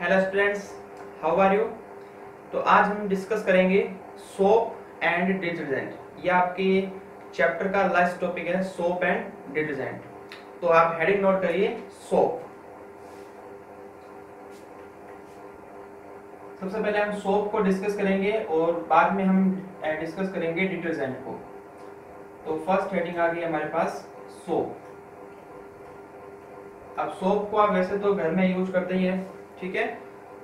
Hello students how are you तो आज हम डिस्कस करेंगे सोप एंड डिटर्जेंट ये आपके चैप्टर का लास्ट टॉपिक है सोप एंड डिटर्जेंट तो आप हेडिंग नोट करिए सोप सबसे पहले हम सोप को डिस्कस करेंगे और बाद में हम डिस्कस करेंगे डिटर्जेंट को। तो फ़र्स्ट हेडिंग आ गई हमारे पास सोप अब सोप को आप वैसे तो घर में यूज़ करते ही हैं। ठीक है?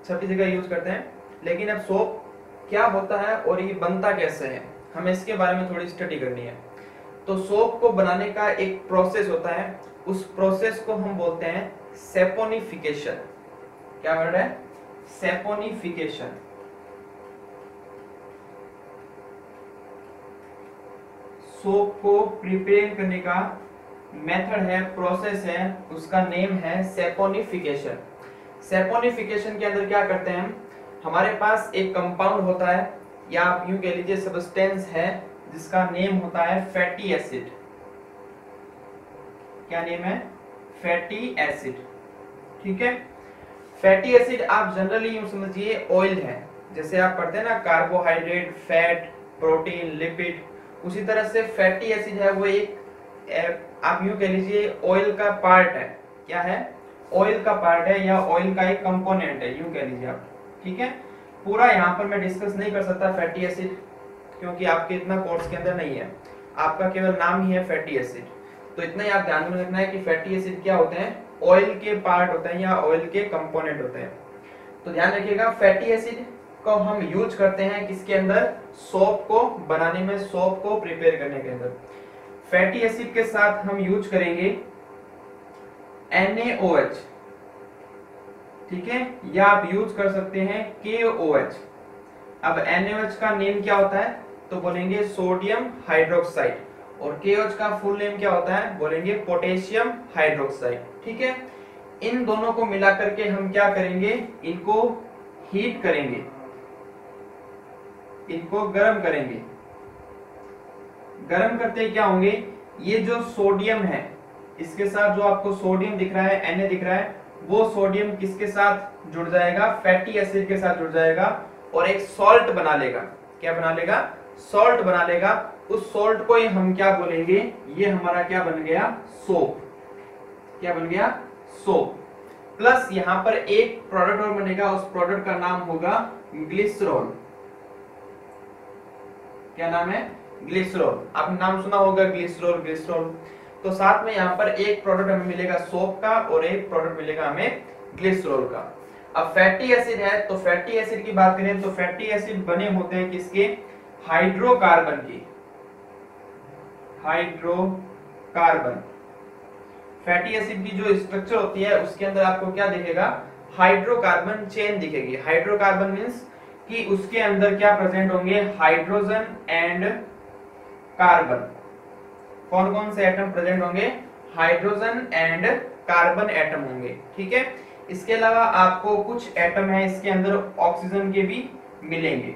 सभी जगह यूज़ करते हैं। लेकिन अब सोप क्या होता है और ये बनता कैसे है? हमें इसके बारे में थोड़ी स्टडी करनी है। तो सोप को बनाने का एक प्रोसेस होता है। उस प्रोसेस को हम बोलते हैं सेपोनिफिकेशन क्या वर्ड है? सेपोनिफिकेशन सोप को प्रिपेयर करने का मेथड है प्रोसेस है, उसका नेम है सेपोनिफिकेशन सेपोनिफिकेशन के अंदर क्या करते हैं हम? हमारे पास एक कंपाउंड होता है, या आप यूँ कह लीजिए सब्सटेंस है, जिसका नेम होता है फैटी एसिड क्या नेम है? फैटी एसिड ठीक है? फैटी एसिड आप जनरली यूँ समझिए ऑयल है। जैसे आप पढ़ते हैं ना कार्बोहाइड्रेट फैट प्रोटीन लिपिड उसी तरह से फैटी एसिड है वो एक, आप यूँ कह लीजिए ऑयल का पार्ट है। क्या है? ऑयल का पार्ट है या ऑयल का एक कंपोनेंट है, यूँ कह लीजिए आप। ठीक है? पूरा यहाँ पर मैं डिस्कस नहीं कर सकता फैटी एसिड क्योंकि आपके इतना कोर्स के अंदर नहीं है। आपका केवल नाम ही है फैटी एसिड तो इतना ही आप ध्यान में रखना है कि फैटी एसिड क्या होते हैं? ऑयल के पार्ट होते हैं या ऑयल के कंपोनेंट होते हैं। तो ध्यान रखिएगा फैटी एसिड को हम यूज़ करते हैं किसके अंदर? सोप को बनाने में सोप को प्रिपेयर करने के अंदर। फैटी एसिड के साथ हम यूज़ करेंगे NaOH ठीक है? या आप यूज़ कर सकते हैं KOH अब NaOH का नेम क्या होता है? तो बोलेंगे सोडियम हाइड्रोक्साइड और KOH का फुल नेम क्या होता है? बोलेंगे पोटेशियम हाइड्रोक्साइड ठीक है? इन दोनों को मिलाकर के हम क्या करेंगे? इनको हीट करेंगे। इनको गर्म करेंगे। गर्म करते क्या होंगे? ये जो सोडियम है इसके साथ जो आपको सोडियम दिख रहा है, Na दिख रहा है, वो सोडियम किसके साथ जुड़ जाएगा? फैटी एसिड के साथ जुड़ जाएगा और एक सॉल्ट बना लेगा। क्या बना लेगा? सॉल्ट बना लेगा। उस सॉल्ट को ही हम क्या बोलेंगे? ये हमारा क्या बन गया? सोप क्या बन गया? सोप प्लस यहाँ पर एक प्रोडक्ट और बनेगा, उस प्रोडक्ट का नाम होगा ग्लिसरॉल क्या नाम है? ग्लिसरॉल आपने नाम सुना होगा ग्लिसरॉल ग्लिसरॉल तो साथ में यहाँ पर एक प्रोडक्ट हमें मिलेगा सोप का और एक प्रोडक्ट मिलेगा हमें ग्लिसरॉल का। अब फैटी एसिड है तो फैटी एसिड की बात करें तो फैटी एसिड बने होते हैं किसके? हाइड्रोकार्बन की। हाइड्रोकार्बन फैटी एसिड की जो स्ट्रक्चर होती है, उसके अंदर आपको क्या दिखेगा? हाइड्रोकार्बन चेन दिखेगी। हाइड्रोकार्बन मींस कि उसके अंदर क्या प्रेजेंट होंगे? हाइड्रोजन एंड कार्बन कौन कौन से एटम प्रेजेंट होंगे? हाइड्रोजन एंड कार्बन एटम होंगे, ठीक है? इसके अलावा आपको कुछ एटम है, इसके अंदर ऑक्सीजन के भी मिलेंगे।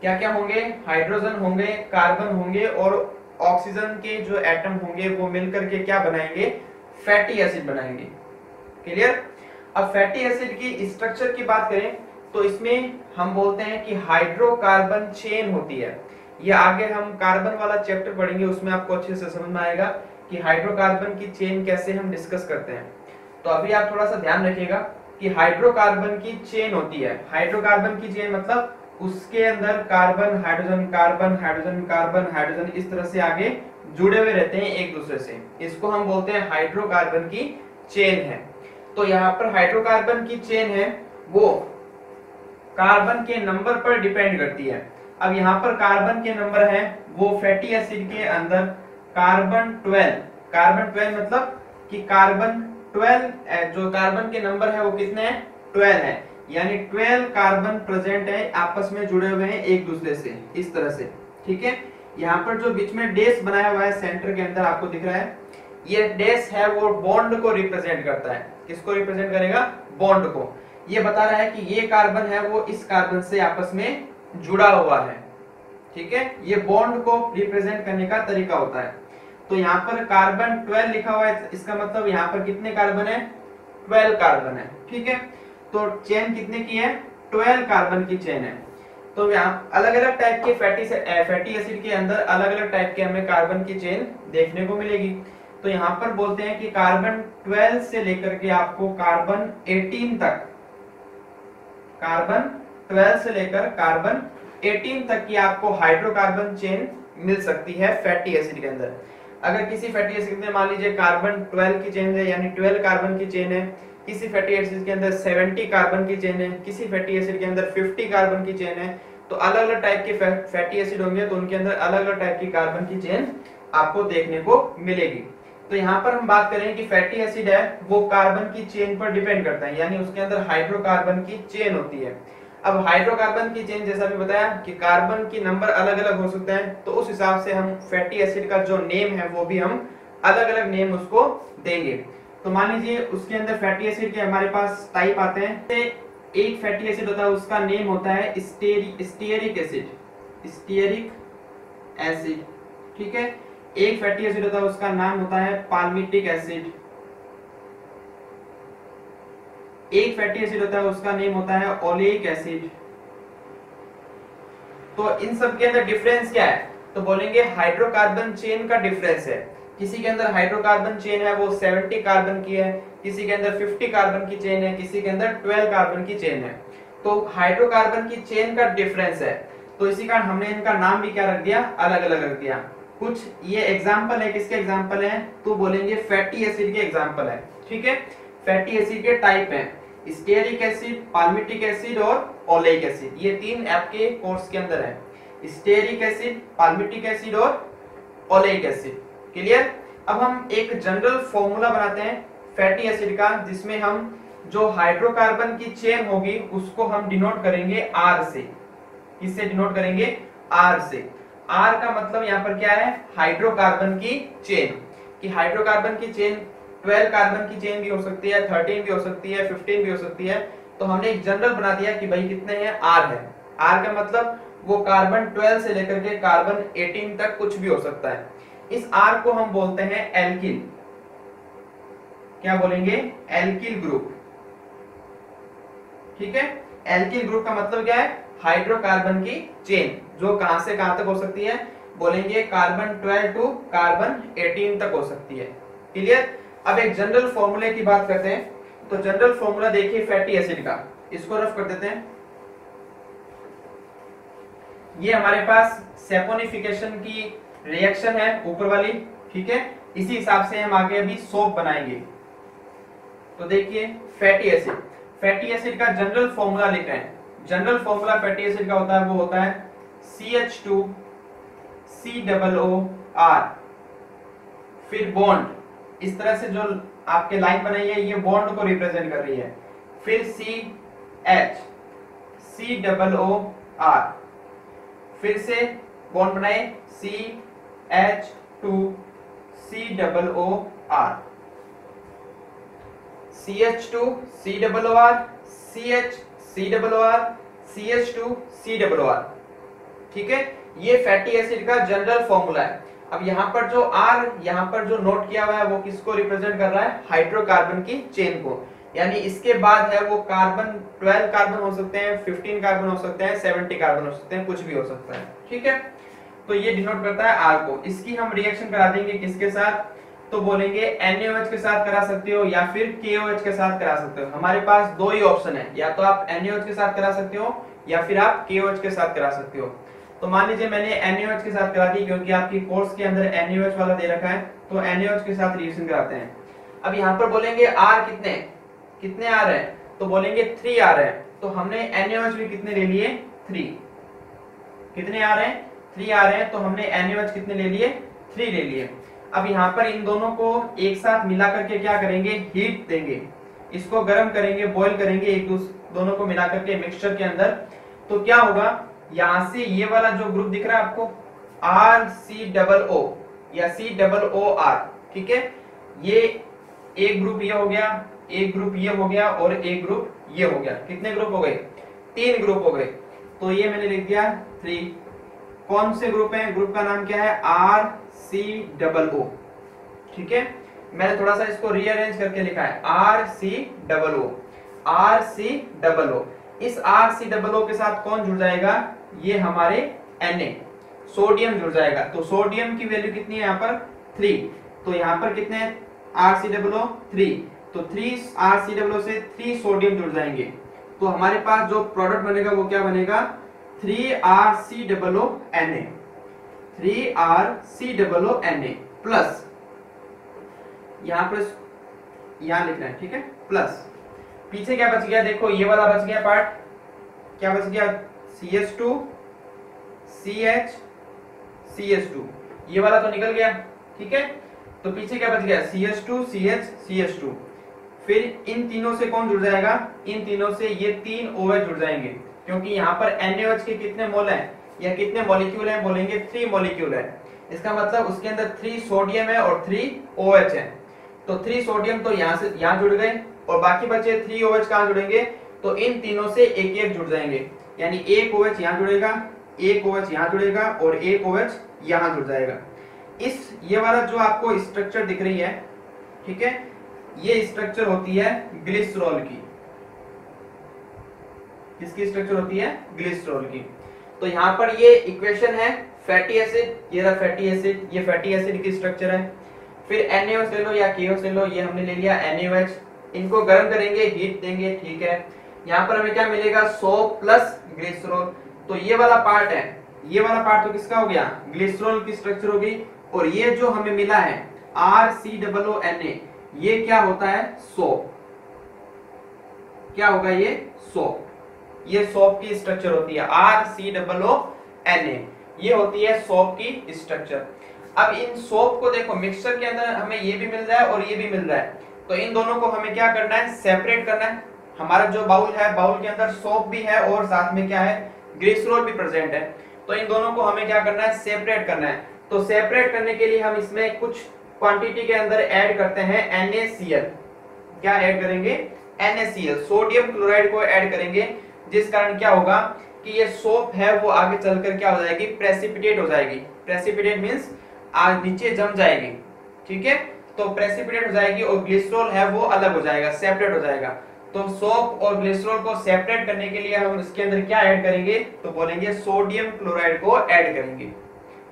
क्या क्या होंगे? हाइड्रोजन होंगे कार्बन होंगे और ऑक्सीजन के जो एटम होंगे, वो मिलकर के क्या बनाएँगे? फैटी एसिड बनाएँगे। क्लियर अब फैटी एसिड की स्ट्रक्चर की बात करें तो इसमें हम बोलते हैं कि हाइड्रोकार्बन चेन होती है। ये आगे हम कार्बन वाला चैप्टर पढ़ेंगे, उसमें आपको अच्छे से समझ में आएगा कि हाइड्रोकार्बन की चेन कैसे हम डिस्कस करते हैं। तो अभी आप थोड़ा सा ध्यान रखिएगा कि हाइड्रोकार्बन की चेन होती है। हाइड्रोकार्बन की चेन मतलब उसके अंदर carbon hydrogen carbon hydrogen carbon hydrogen इस तरह से आगे जुड़े हुए रहते हैं एक दूसरे से। इसको हम बोलते हैं हाइड्रोकार्बन की चेन है। तो यहाँ पर हाइड्रोकार्बन की चेन है, वो कार्बन के नंबर पर डिपेंड करती है। अब यहाँ पर कार्बन के नंबर है, वो फैटी एसिड के अंदर कार्बन 12 कार्बन 12 मतलब कि कार्बन 12 जो कार्बन के नंबर है वो कितने हैं? 12 है। यानी 12 कार्बन प्रेजेंट है, आपस में जुड़े हुए हैं एक दूसरे से, इस तरह से। ठीक है? यहाँ पर जो बीच में डेस बनाया हुआ है सेंटर के अंदर आपको दिख रहा है, ये डेस है, वो बॉन्ड को रिप्रेजेंट करता है। किसको रिप्रेजेंट करेगा? बॉन्ड को। ये बता रहा है कि ये कार्बन है, वो इस कार्बन से आपस में जुड़ा हुआ है। ठीक है? ये बॉन्ड को रिप्रेजेंट करने का तरीका होता है। तो यहाँ पर कार्बन 12 लिखा हुआ है, इसका मतलब यहाँ पर कितने कार्बन है? 12 कार्बन है। ठीक है? तो चेन कितने की है? 12 कार्बन की चेन है। तो यहाँ अलग अलग टाइप के फैटी फैटी एसिड के अंदर अलग अलग टाइप के हमें कार्बन की चेन देखने को मिलेगी। तो यहाँ पर बोलते हैं कि कार्बन 12 से लेकर के आपको कार्बन 18 तक कार्बन 12 से लेकर कार्बन 18 तक की आपको हाइड्रोकार्बन चेन मिल सकती है फैटी एसिड के अंदर। अगर किसी फैटी एसिड में मान लीजिए कार्बन 12 की चेन है, यानी 12 कार्बन की चेन है, किसी फैटी एसिड के अंदर 70 कार्बन की चेन है, किसी फैटी एसिड के अंदर 50 कार्बन की चेन है तो अलग अलग टाइप के फैटी एसिड होंगे तो उनके अंदर अलग अलग टाइप की कार्बन की चेन आपको देखने को मिलेगी। तो यहाँ पर हम बात करें कि फैटी एसिड है, वो कार्बन की चेन पर डिपेंड करता है, यानी उसके अंदर हाइड्रोकार्बन की चेन होती है। अब हाइड्रोकार्बन की चेन जैसा भी बताया कि कार्बन की नंबर अलग अलग हो सकते हैं तो उस हिसाब से हम फैटी एसिड का जो नेम है, वो भी हम अलग अलग नेम उसको देंगे। तो मान लीजिए उसके अंदर फैटी एसिड के हमारे पास टाइप आते हैं एक फैटी एसिड होता है, उसका नेम होता है स्टेरिक एसिड स्टेरिक एसिड ठीक है? एक फैटी एसिड होता है, उसका नाम होता है पाल्मिटिक एसिड एक फैटी एसिड होता है, उसका नेम होता है ओलेइक एसिड तो इन सब के अंदर डिफरेंस क्या है? तो बोलेंगे हाइड्रोकार्बन चेन का डिफरेंस है। किसी के अंदर हाइड्रोकार्बन चेन है, वो 70 कार्बन की है। किसी के अंदर 50 कार्बन की चेन है, किसी के अंदर 12 कार्बन की चेन है। तो हाइड्रोकार्बन की चेन का डिफरेंस है। तो इसी कारण हमने इनका नाम भी क्या रख दिया? अलग अलग रख दिया। कुछ ये एग्ज़ाम्पल है, किसके एग्ज़ाम्पल है? तो बोलेंगे फैटी एसिड के एग्ज़ाम्पल है। ठीक है? फैटी एसिड के टाइप हैं। स्टेरिक एसिड पाल्मिटिक एसिड और ओलेइक एसिड ये तीन आपके कोर्स के अंदर है। स्टेरिक एसिड पाल्मिटिक एसिड और ओलेइक एसिड क्लियर अब हम एक जनरल फॉर्मूला बनाते हैं फैटी एसिड का, जिसमें हम जो हाइड्रोकार्बन की चेन होगी, उसको हम डिनोट करेंगे आर से। किससे डिनोट करेंगे? आर से। आर का मतलब यहाँ पर क्या है? हाइड्रोकार्बन की चेन कि हाइड्रोकार्बन की चेन 12 कार्बन की चेन भी हो सकती है 13 भी हो सकती है 15 भी हो सकती है। तो हमने एक जनरल बना दिया कि भाई कितने हैं? आर है। आर का मतलब वो कार्बन 12 से लेकर के कार्बन 18 तक कुछ भी हो सकता है। इस आर को हम बोलते हैं एल्किल क्या बोलेंगे? एल्किल ग्रुप ठीक है? एल्किल ग्रुप का मतलब क्या है? हाइड्रोकार्बन की चेन जो कहाँ से कहाँ तक हो सकती है? बोलेंगे कार्बन 12 टू कार्बन 18 तक हो सकती है। क्लियर अब एक जनरल फॉर्मूले की बात करते हैं। तो जनरल फॉर्मूला देखिए फैटी एसिड का। इसको रफ कर देते हैं। ये हमारे पास सेपोनिफिकेशन की रिएक्शन है ऊपर वाली, ठीक है? इसी हिसाब से हम आगे अभी सोप बनाएँगे। तो देखिए फैटी एसिड फैटी एसिड का जनरल फॉर्मूला लिख रहे हैं। जनरल फॉर्मूला फैटी एसिड का होता है, वो होता है C H two C double O R फिर बॉन्ड इस तरह से जो आपके लाइन बनाई है, ये बॉन्ड को रिप्रेजेंट कर रही है। फिर C H C double O R फिर से बॉन्ड बनाए C H two C double O R C H two C double O R C H C double O R C H two C double O R ठीक है? ये fatty acid का general formula है। अब यहाँ पर जो are यहाँ पर जो नोट किया हुआ है, वो किसको रिप्रेजेंट कर रहा है? हाइड्रोकार्बन की चेन को। यानी इसके बाद है वो कार्बन 12 कार्बन हो सकते हैं 15 कार्बन हो सकते हैं 70 कार्बन हो सकते हैं, कुछ भी हो सकता है। ठीक है? तो ये डिनोट करता है आर को। इसकी हम रिएक्शन करा देंगे किसके साथ? तो बोलेंगे NaOH के साथ करा सकते हो या फिर KOH के साथ करा सकते हो। हमारे पास दो ही ऑप्शन है। या तो आप NaOH के साथ करा सकते हो या फिर आप KOH के साथ करा सकते हो। तो मान लीजिए मैंने NaOH के साथ करा दी, क्योंकि आपकी कोर्स के अंदर NaOH वाला दे रखा है तो NaOH के साथ रिएक्शन कराते हैं। अब यहाँ पर बोलेंगे R कितने? कितने आ रहे हैं? तो बोलेंगे थ्री आ रहे हैं। तो हमने NaOH भी कितने ले लिए? थ्री कितने आ रहे हैं? थ्री आ रहे हैं तो हमने NaOH कितने ले लिए? थ्री ले लिए। अब यहाँ पर इन दोनों को एक साथ मिला करके क्या करेंगे? हीट देंगे। इसको गर्म करेंगे बॉईल करेंगे एक दोनों को मिला करके मिक्सचर के अंदर। तो क्या होगा? यहाँ से ये वाला जो ग्रुप दिख रहा है आपको आर सी डबल ओ या सी डबल ओ आर ठीक है? ये एक ग्रुप ये हो गया एक ग्रुप ये हो गया, और एक ग्रुप ये हो गया। कितने ग्रुप हो गए? तीन ग्रुप हो गए। तो ये मैंने लिख दिया थ्री कौन से ग्रुप है? ग्रुप का नाम क्या है? आर सी डबल ओ ठीक है? मैंने थोड़ा सा इसको रीअरेंज करके लिखा है। R C double O R C double O इस आर सी डबल ओ के साथ कौन जुड़ जाएगा? ये हमारे Na सोडियम जुड़ जाएगा। तो सोडियम की वैल्यू कितनी है यहाँ पर? थ्री तो यहाँ पर कितने आर सी डबल थ्री तो थ्री आर सी डबल से थ्री सोडियम जुड़ जाएँगे। तो हमारे पास जो प्रोडक्ट बनेगा वो क्या बनेगा? Three R C double N A three R C double N A plus यहाँ पर यहाँ लिखना है, ठीक है? प्लस पीछे क्या बच गया? देखो, ये वाला बच गया पार्ट क्या बच गया? C S two C H C S two ये वाला तो निकल गया, ठीक है? तो पीछे क्या बच गया? C S two C H C S two फिर इन तीनों से कौन जुड़ जाएगा? इन तीनों से ये तीन ओ जुड़ जाएँगे, क्योंकि यहाँ पर NaOH के कितने मोल हैं? या कितने मॉलिक्यूल हैं? बोलेंगे थ्री मॉलिक्यूल है. इसका मतलब उसके अंदर थ्री सोडियम है और थ्री OH है. तो थ्री सोडियम तो यहाँ से, यहाँ जुड़ गए, और बाकी बचे थ्री ओ OH कहाँ जुड़ेंगे? तो इन तीनों से एक एक जुड़ जाएँगे. यानी एक ओ OH यहाँ जुड़ेगा, एक ओ OH यहाँ जुड़ेगा और एक ओ OH यहाँ जुड़ जाएगा। इस, ये वाला जो आपको स्ट्रक्चर दिख रही है, ठीक है, ये स्ट्रक्चर होती है ग्लिसरॉल की। किसकी स्ट्रक्चर होती है? ग्लिसरॉल की। तो यहाँ पर ये इक्वेशन है फैटी एसिड ये रहा फैटी एसिड ये फैटी एसिड की स्ट्रक्चर है। फिर NaOH ले लो या KOH ले लो, ये हमने ले लिया NaOH इनको गर्म करेंगे हीट देंगे, ठीक है। यहाँ पर हमें क्या मिलेगा? 100 प्लस ग्लिसरॉल तो ये वाला पार्ट है। ये वाला पार्ट तो किसका हो गया? ग्लिसरॉल की स्ट्रक्चर होगी। और ये जो हमें मिला है R C double O N A ये क्या होता है? सोप क्या होगा ये? सोप ये सोप की स्ट्रक्चर होती है। R C double O N A ये होती है सोप की स्ट्रक्चर अब इन सोप को देखो मिक्सचर के अंदर हमें ये भी मिल रहा है और ये भी मिल रहा है। तो इन दोनों को हमें क्या करना है? सेपरेट करना है। हमारा जो बाउल है, बाउल के अंदर सोप भी है और साथ में क्या है ग्लिसरॉल भी प्रेजेंट है। तो इन दोनों को हमें क्या करना है सेपरेट करना है। तो सेपरेट करने के लिए हम इसमें कुछ क्वांटिटी के अंदर ऐड करते हैं NaCl क्या ऐड करेंगे? NaCl सोडियम क्लोराइड को ऐड करेंगे, जिस कारण क्या होगा कि ये सोप है, वो आगे चलकर क्या हो जाएगी प्रेसिपिटेट हो जाएगी। प्रेसिपिटेट मींस आज नीचे जम जाएगी, ठीक है? तो प्रेसिपिटेट हो जाएगी और ग्लिसरॉल है, वो अलग हो जाएगा सेपरेट हो जाएगा। तो सोप और ग्लिसरॉल को सेपरेट करने के लिए हम इसके अंदर क्या ऐड करेंगे? तो बोलेंगे सोडियम क्लोराइड को ऐड करेंगे।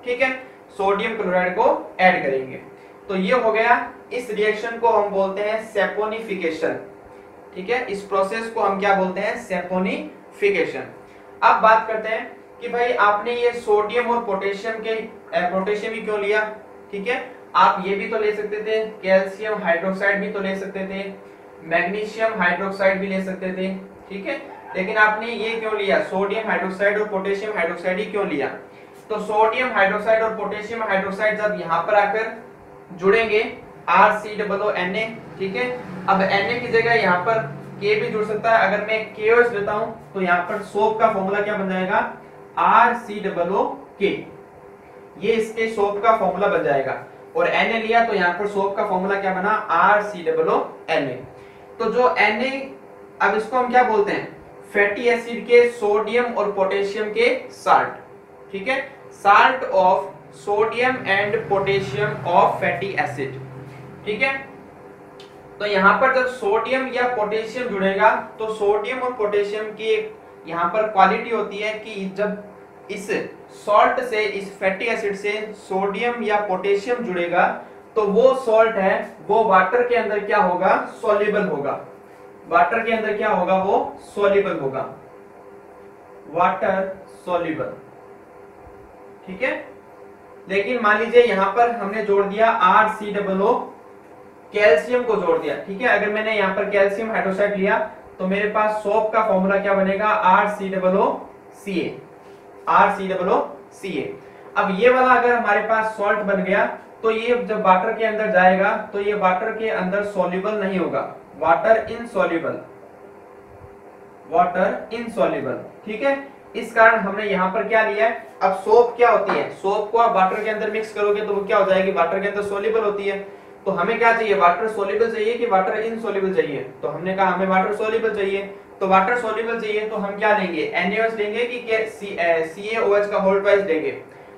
ठीक है? सोडियम क्लोराइड को ऐड करेंगे। तो ये हो गया इस रिएक्शन को हम बोलते हैं सेपोनिफिकेशन ठीक है? इस प्रोसेस को हम क्या बोलते हैं? सेपोनिफिकेशन अब बात करते हैं कि भाई आपने ये सोडियम और पोटेशियम के पोटेशियम ही क्यों लिया? ठीक है? आप ये भी तो ले सकते थे कैल्शियम हाइड्रोक्साइड भी तो ले सकते थे। मैग्नीशियम हाइड्रोक्साइड भी ले सकते थे, ठीक है? लेकिन आपने ये क्यों लिया? सोडियम हाइड्रोक्साइड और पोटेशियम हाइड्रोक्साइड ही क्यों लिया? तो सोडियम हाइड्रोक्साइड और पोटेशियम हाइड्रोक्साइड जब यहाँ पर आकर जुड़ेंगे R C double N A ठीक है? अब एन ए की जगह यहाँ पर के भी जुड़ सकता है। अगर मैं के ओ एस लेता हूँ तो यहाँ पर सोप का फॉर्मूला क्या बन जाएगा? आर सी डबल ओ के ये इसके सोप का फॉर्मूला बन जाएगा। और एन ए लिया तो यहाँ पर सोप का फॉर्मूला क्या बना? R C double O N A तो जो एनए अब इसको हम क्या बोलते हैं? फैटी एसिड के सोडियम और पोटेशियम के साल्ट ठीक है? Salt of sodium and potassium of fatty acid ठीक है? तो यहाँ पर जब सोडियम या पोटेशियम जुड़ेगा तो सोडियम और पोटेशियम की यहाँ पर क्वालिटी होती है कि जब इस सॉल्ट से, इस फैटी एसिड से सोडियम या पोटेशियम जुड़ेगा तो वो सॉल्ट है, वो वाटर के अंदर क्या होगा? सोल्यूबल होगा। वाटर के अंदर क्या होगा? वो सोल्यूबल होगा। वाटर सोल्यूबल ठीक है? लेकिन मान लीजिए यहाँ पर हमने जोड़ दिया R C double O calcium को जोड़ दिया। ठीक है? अगर मैंने यहाँ पर कैल्शियम हाइड्रोसाइड लिया तो मेरे पास सोप का फॉर्मूला क्या बनेगा? R C double O C A R C double O C A अब ये वाला अगर हमारे पास सॉल्ट बन गया तो ये जब वाटर के अंदर जाएगा तो ये वाटर के अंदर सोल्यूबल नहीं होगा। वाटर इनसोल्यूबल वाटर इनसोल्यूबल ठीक है? इस कारण हमने यहाँ पर क्या लिया है? अब सोप क्या होती है? सोप को आप वाटर के अंदर मिक्स करोगे तो वो क्या हो जाएगी? वाटर के अंदर सोल्यूबल होती है। तो हमें क्या चाहिए? वाटर सोल्यूबल चाहिए कि वाटर इनसोल्यूबल चाहिए? तो हमने कहा हमें वाटर सोल्यूबल चाहिए। तो वाटर सोल्यूबल चाहिए तो हम क्या लेंगे? NaOH लेंगे कि CaOH का होल ट्वाइस लेंगे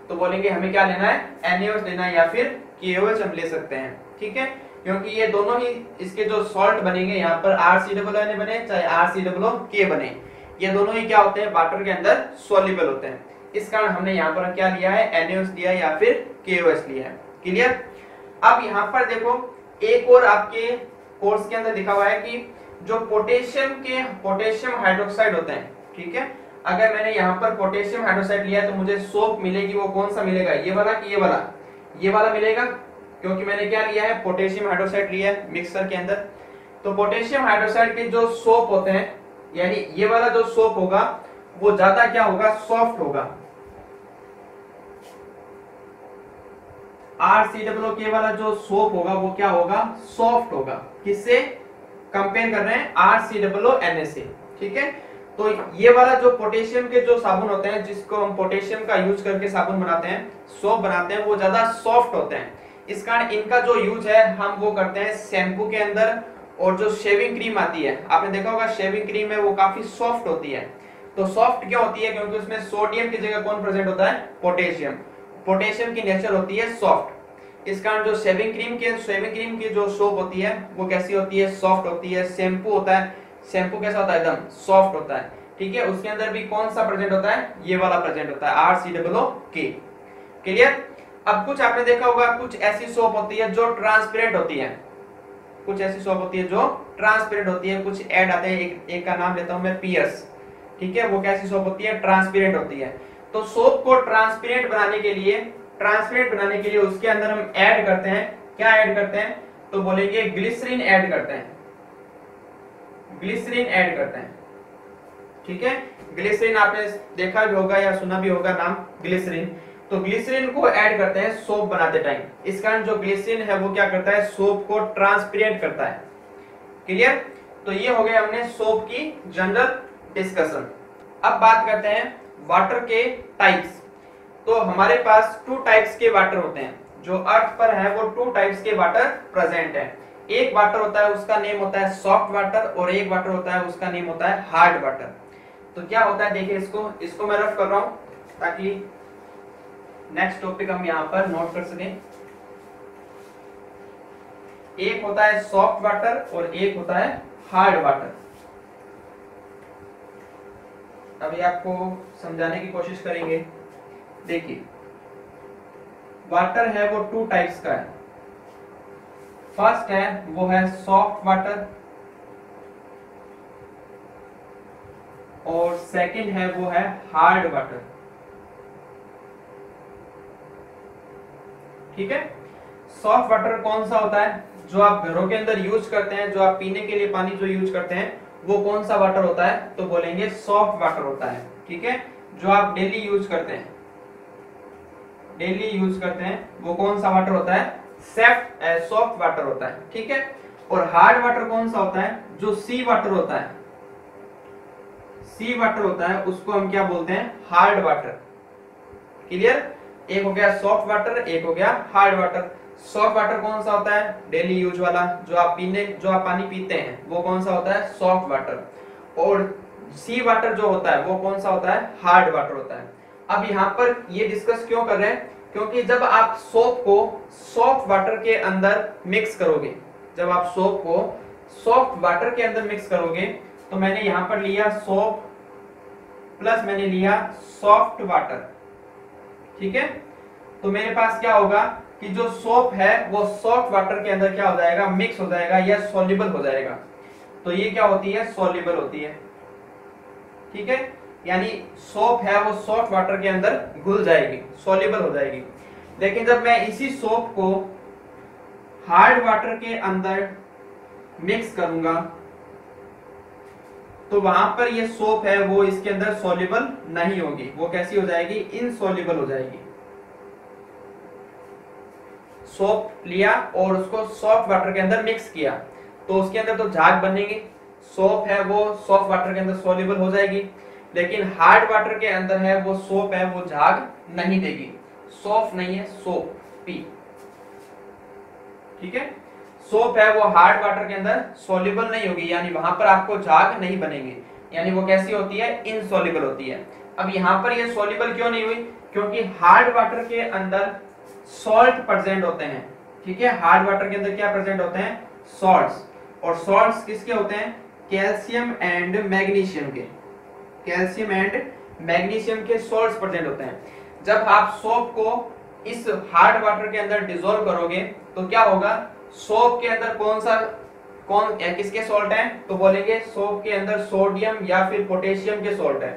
तो बोलेंगे हमें क्या लेना है? NaOH लेना है या फिर KOH हम ले सकते हैं। ठीक है? क्योंकि ये दोनों ही इसके जो सॉल्ट बनेंगे, यहाँ पर आर सी डब्लो एन बने, चाहे आर सी डब्लो के बने। ये दोनों ही क्या होते हैं? वाटर के अंदर सोल्यूबल होते हैं। इस कारण हमने यहाँ पर क्या लिया है? एनएस लिया या फिर केओएस लिया है। क्लियर अब यहाँ पर देखो, एक और आपके कोर्स के अंदर लिखा हुआ है कि जो पोटेशियम के पोटेशियम हाइड्रोक्साइड होते हैं, ठीक है? अगर मैंने यहाँ पर पोटेशियम हाइड्रोसाइड लिया तो मुझे सोप मिलेगी, वो कौन सा मिलेगा? ये वाला कि ये वाला? ये वाला मिलेगा, क्योंकि मैंने क्या लिया है? पोटेशियम हाइड्रोक्साइड लिया है मिक्सर के अंदर। तो पोटेशियम हाइड्रोक्साइड के जो सोप होते हैं, यानी ये वाला जो सोप होगा, वो ज़्यादा क्या होगा? सॉफ्ट होगा। आर सी डब्ल्यू के वाला जो सोप होगा, वो क्या होगा? सॉफ्ट होगा। किससे? कंपेयर कर रहे हैं R C W N S ठीक है? तो ये वाला जो पोटेशियम के जो साबुन होते हैं, जिसको हम पोटेशियम का यूज़ करके साबुन बनाते हैं सोप बनाते हैं, वो ज़्यादा सॉफ्ट होते हैं। इस कारण इनका जो यूज़ है, हम वो करते हैं शैम्पू के अंदर, और जो शेविंग क्रीम आती है, आपने देखा होगा शेविंग क्रीम है वो काफ़ी सॉफ्ट होती है। तो सॉफ्ट क्या होती है? क्योंकि उसमें सोडियम की जगह कौन प्रेजेंट होता है? पोटेशियम पोटेशियम की नेचर होती है सॉफ्ट इस कारण जो शेविंग क्रीम के शेविंग क्रीम की जो सोप होती है, वो कैसी होती है? सॉफ्ट होती है। शैम्पू होता है। शैम्पू कैसा होता है एकदम सॉफ्ट होता है। ठीक है उसके अंदर भी कौन सा प्रेजेंट होता है? ये वाला प्रेजेंट होता है आर सी डब्लो के क्लियर अब कुछ आपने देखा होगा कुछ ऐसी सोप होती है जो ट्रांसपेरेंट होती है। कुछ ऐसी सोप होती है जो ट्रांसपेरेंट होती है। कुछ ऐड आते हैं एक, एक का नाम लेता हूँ मैं पियर्स ठीक है वो कैसी सोप होती है? ट्रांसपेरेंट होती है। तो सोप को ट्रांसपेरेंट बनाने के लिए ट्रांसपेरेंट बनाने के लिए उसके अंदर हम ऐड करते हैं। क्या ऐड करते हैं? तो बोलेंगे ग्लिसरीन ऐड करते हैं। ग्लिसरीन ऐड करते हैं। ठीक है? ग्लिसरीन आपने देखा भी होगा या सुना भी होगा नाम ग्लिसरीन। तो ग्लिसरीन को ऐड करते हैं सोप बनाते टाइम। इस कारण जो ग्लिसरीन है वो क्या करता है? सोप को ट्रांसपेरेंट करता है। क्लियर? तो ये हो गया हमने सोप की जनरल डिस्कशन। अब बात करते हैं वाटर के टाइप्स तो हमारे पास टू टाइप्स के वाटर होते हैं। जो अर्थ पर है, वो टू टाइप्स के वाटर प्रेजेंट है। एक वाटर होता है, उसका नेम होता है सॉफ्ट वाटर और एक वाटर होता है, उसका नेम होता है हार्ड वाटर तो क्या होता है, देखिए इसको इसको मैं रफ कर रहा हूँ, ताकि नेक्स्ट टॉपिक हम यहाँ पर नोट कर सकें. एक होता है सॉफ्ट वाटर और एक होता है हार्ड वाटर अभी आपको समझाने की कोशिश करेंगे. देखिए वाटर है वो टू टाइप्स का है. फ़र्स्ट है, वो है सॉफ्ट वाटर और सेकंड है, वो है हार्ड वाटर ठीक है? सॉफ्ट वाटर कौन सा होता है? जो आप घरों के अंदर यूज़ करते हैं, जो आप पीने के लिए पानी जो यूज़ करते हैं, वो कौन सा वाटर होता है? तो बोलेंगे सॉफ्ट वाटर होता है, ठीक है? जो आप डेली यूज़ करते हैं डेली यूज़ करते हैं, वो कौन सा वाटर होता है? सेफ्ट वाटर होता है, ठीक है? और हार्ड वाटर कौन सा होता है? जो सी वाटर होता है। सी वाटर होता है, उसको हम क्या बोलते हैं? हार्ड वाटर क्लियर एक हो गया सॉफ्ट वाटर एक हो गया हार्ड वाटर सॉफ्ट वाटर कौन सा होता है? डेली यूज़ वाला, जो आप पीने, जो आप पानी पीते हैं, वो कौन सा होता है? सॉफ्ट वाटर और सी वाटर जो होता है, वो कौन सा होता है? हार्ड वाटर होता है। अब यहाँ पर ये डिस्कस क्यों कर रहे हैं? क्योंकि जब आप सोप को सॉफ्ट वाटर के अंदर मिक्स करोगे, जब आप सोप को सॉफ्ट वाटर के अंदर मिक्स करोगे तो मैंने यहाँ पर लिया सोप, प्लस मैंने लिया सॉफ्ट वाटर। ठीक है? तो मेरे पास क्या होगा कि जो सोप है, वो सॉफ्ट वाटर के अंदर क्या हो जाएगा, मिक्स हो जाएगा या सोल्यूबल हो जाएगा। तो ये क्या होती है? सोल्यूबल होती है। ठीक है? यानी सोप है वो सॉफ्ट वाटर के अंदर घुल जाएगी सोल्यूबल हो जाएगी। लेकिन जब मैं इसी सोप को हार्ड वाटर के अंदर मिक्स करूँगा तो वहाँ पर ये सोप है वो इसके अंदर सोल्यूबल नहीं होगी। वो कैसी हो जाएगी? इनसोल्यूबल हो जाएगी। सोप लिया और उसको सॉफ्ट वाटर के अंदर मिक्स किया तो उसके अंदर तो झाग बनेगी। सोप है वो सॉफ्ट वाटर के अंदर सोल्यूबल हो जाएगी। लेकिन हार्ड वाटर के अंदर है, वो सोप है, वो झाग नहीं देगी। सोफ नहीं है सोप पी ठीक है? सोप है, वो हार्ड वाटर के अंदर सोल्यूबल नहीं होगी, यानी वहाँ पर आपको झाग नहीं बनेंगे। यानी वो कैसी होती है? इनसोल्यूबल होती है। अब यहाँ पर ये सोल्यूबल क्यों नहीं हुई? क्योंकि हार्ड वाटर के अंदर सॉल्ट प्रेजेंट होते हैं। ठीक है? हार्ड वाटर के अंदर क्या प्रेजेंट होते हैं? सॉल्ट्स और सॉल्ट्स किसके होते हैं? कैल्शियम एंड मैग्नीशियम के। कैल्शियम एंड मैग्नीशियम के सॉल्ट्स प्रेजेंट होते हैं। जब आप सोप को इस हार्ड वाटर के अंदर डिजोल्व करोगे तो क्या होगा? सोप के अंदर कौन सा कौन किसके सॉल्ट है? तो बोलेंगे सोप के अंदर सोडियम या फिर पोटेशियम के सॉल्ट है।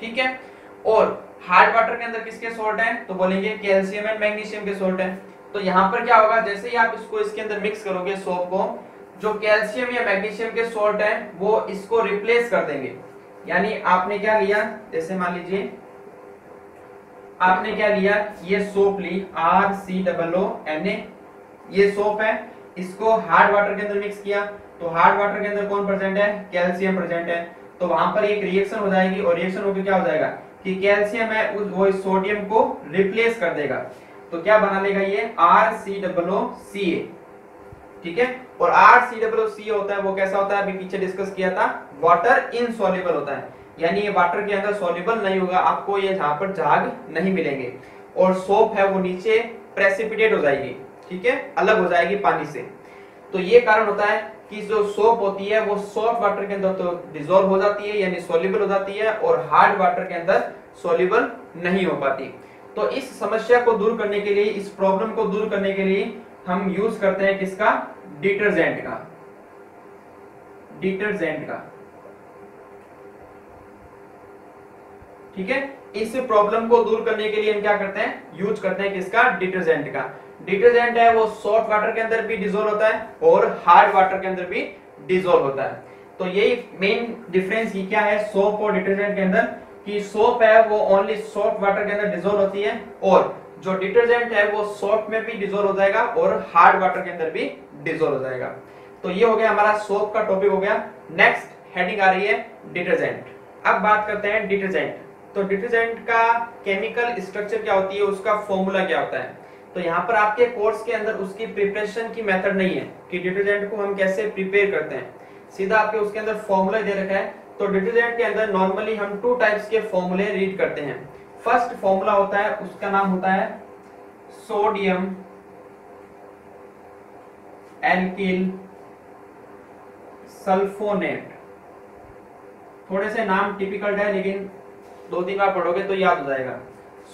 ठीक है? और हार्ड वाटर के अंदर किसके सॉल्ट है? तो बोलेंगे कैल्शियम एंड मैग्नीशियम के सॉल्ट है। तो यहाँ पर क्या होगा? जैसे ही आप इसको इसके अंदर मिक्स करोगे सोप को, जो कैल्शियम या मैग्नीशियम के सॉल्ट है, वो इसको रिप्लेस कर देंगे। यानी आपने क्या लिया? जैसे मान लीजिए, आपने क्या लिया? ये soap Lee R C double O N A ये सोप है, इसको हार्ड वाटर के अंदर मिक्स किया। तो हार्ड वाटर के अंदर कौन प्रेजेंट है? कैल्शियम प्रेजेंट है। तो वहाँ पर एक रिएक्शन हो जाएगी और रिएक्शन होकर क्या हो जाएगा? कि कैल्शियम है, उस, वो सोडियम को रिप्लेस कर देगा। तो क्या बना लेगा ये? Are C double O C ए ठीक है? और आर सी डबल ओ सी होता है, वो कैसा होता है? अभी पीछे डिस्कस किया था वाटर इनसॉल्युबल होता है। यानी ये वाटर के अंदर सॉल्युबल नहीं होगा, आपको ये जहाँ पर झाग नहीं मिलेंगे। और सोप है, वो नीचे प्रेसिपिटेट हो जाएगी, ठीक है? अलग हो जाएगी पानी से। तो ये कारण होता है कि जो सोप होती है, वो सॉफ्ट वाटर के अंदर तो डिजोल्व हो जाती है, यानी सोल्यूबल हो जाती है, और हार्ड वाटर के अंदर सोल्यूबल नहीं हो पाती। तो इस समस्या को दूर करने के लिए, इस प्रॉब्लम को दूर करने के लिए हम यूज़ करते हैं किसका? डिटर्जेंट का। डिटर्जेंट का। ठीक है? इस प्रॉब्लम को दूर करने के लिए हम क्या करते हैं? यूज़ करते हैं किसका? डिटर्जेंट का। डिटर्जेंट है वो सॉफ्ट वाटर के अंदर भी डिजोल्व होता है और हार्ड वाटर के अंदर भी डिजोल्व होता है। तो यही मेन डिफरेंस ये क्या है? सोप और डिटर्जेंट के अंदर कि सोप है वो ओनली सॉफ्ट वाटर के अंदर डिजोल्व होती है और जो डिटर्जेंट है वो सॉफ्ट में भी डिजोल्व हो जाएगा और हार्ड वाटर के अंदर भी डिजोल्व हो जाएगा। तो ये हो गया हमारा सोप का टॉपिक हो गया। नेक्स्ट हेडिंग आ रही है डिटर्जेंट अब बात करते हैं डिटर्जेंट तो डिटर्जेंट का केमिकल स्ट्रक्चर क्या होती है? उसका फॉर्मूला क्या होता है? तो यहाँ पर आपके कोर्स के अंदर उसकी प्रिपरेशन की मेथड नहीं है कि डिटर्जेंट को हम कैसे प्रिपेयर करते हैं। सीधा आपके उसके अंदर फॉर्मूला दे रखा है। तो डिटर्जेंट के अंदर नॉर्मली हम टू टाइप्स के फॉर्मूले रीड करते हैं। फ़र्स्ट फॉर्मूला होता है, उसका नाम होता है सोडियम एल्किल सल्फोनेट। थोड़े से नाम टिपिकल है, लेकिन दो तीन बार पढ़ोगे तो याद हो जाएगा।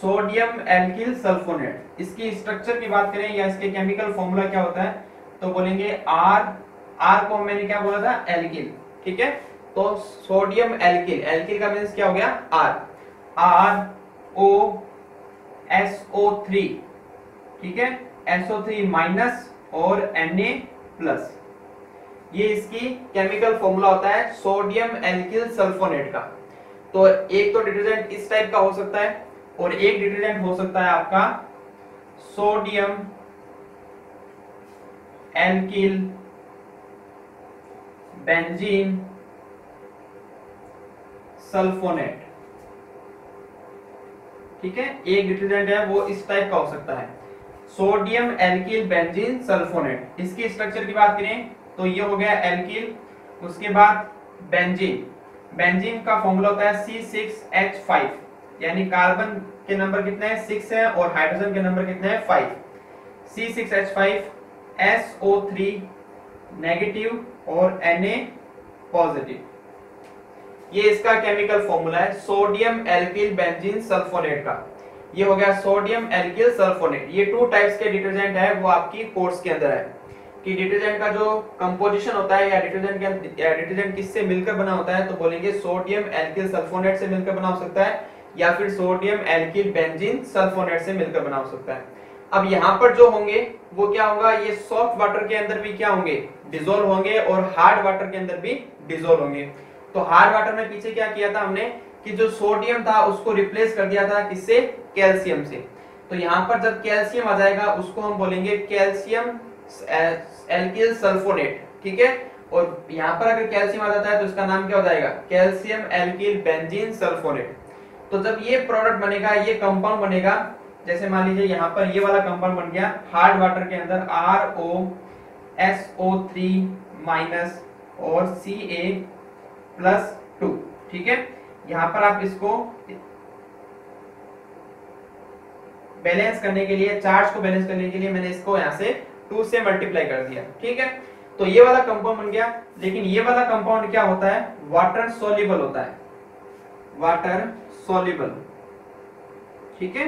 Sodium alkyl sulphonate. इसकी स्ट्रक्चर की बात करें या इसके केमिकल फॉर्मूला क्या होता है तो बोलेंगे आर आर को मैंने क्या बोला था? एल्किल। ठीक है? तो सोडियम एल्किल। एल्किल का मीन्स क्या हो गया? R R O S O three ठीक है? एसओ थ्री माइनस और एन ए प्लस ये इसकी केमिकल फॉर्मूला होता है सोडियम एल्किल सल्फोनेट का. तो एक तो डिटर्जेंट इस टाइप का हो सकता है और एक डिटर्जेंट हो सकता है आपका सोडियम एल्किल बेंजीन सल्फोनेट ठीक है? एक डिटर्जेंट है, वो इस टाइप का हो सकता है। Sodium alkyl benzene sulphonate. इसकी स्ट्रक्चर की बात करें तो ये हो गया एल्किल, उसके बाद बेंजीन। बेंजीन का फॉर्मूला होता है C6H5 यानी कार्बन के नंबर कितने हैं? सिक्स है, और हाइड्रोजन के नंबर कितने हैं? Five C six H five S O three negative और एन ए पॉजिटिव ये इसका केमिकल फॉर्मूला है सोडियम एल्किल बेंजीन सल्फोनेट का। ये हो गया सोडियम एल्किल सल्फोनेट ये टू टाइप्स के डिटर्जेंट है, वो आपकी कोर्स के अंदर है। कि डिटर्जेंट का जो कंपोजिशन होता है, या डिटर्जेंट के डिटर्जेंट किससे मिलकर बना होता है तो बोलेंगे सोडियम एल्किल सल्फोनेट से मिलकर बना हो सकता है, या फिर सोडियम एल्किल बेंजीन सल्फोनेट से मिलकर बना हो सकता है। अब यहाँ पर जो होंगे, वो क्या होगा? ये सॉफ्ट वाटर के अंदर भी क्या होंगे? डिजोल्व होंगे, और हार्ड वाटर के अंदर भी डिजोल्व होंगे। तो हार्ड वाटर में पीछे क्या किया था हमने कि जो सोडियम था उसको रिप्लेस कर दिया था किससे? कैल्शियम से। तो यहाँ पर जब कैल्शियम आ जाएगा, उसको हम बोलेंगे कैल्शियम एल्किल सल्फोनेट, ठीक है? और यहाँ पर अगर कैल्शियम आ जाता है तो इसका नाम क्या हो जाएगा? Calcium alkyl benzene sulphonate. तो जब ये प्रोडक्ट बनेगा, ये कंपाउंड बनेगा, जैसे मान लीजिए यहाँ पर ये वाला कंपाउंड बन गया हार्ड वाटर के अंदर R O S O three minus और सी ए प्लस टू, ठीक है? यहाँ पर आप इसको बैलेंस करने के लिए, चार्ज को बैलेंस करने के लिए मैंने इसको यहाँ से टू से मल्टीप्लाई कर दिया, ठीक है? तो ये वाला कंपाउंड बन गया, लेकिन ये वाला कंपाउंड क्या होता है? वाटर सोल्यूबल होता है। वाटर सोल्यूबल ठीक है?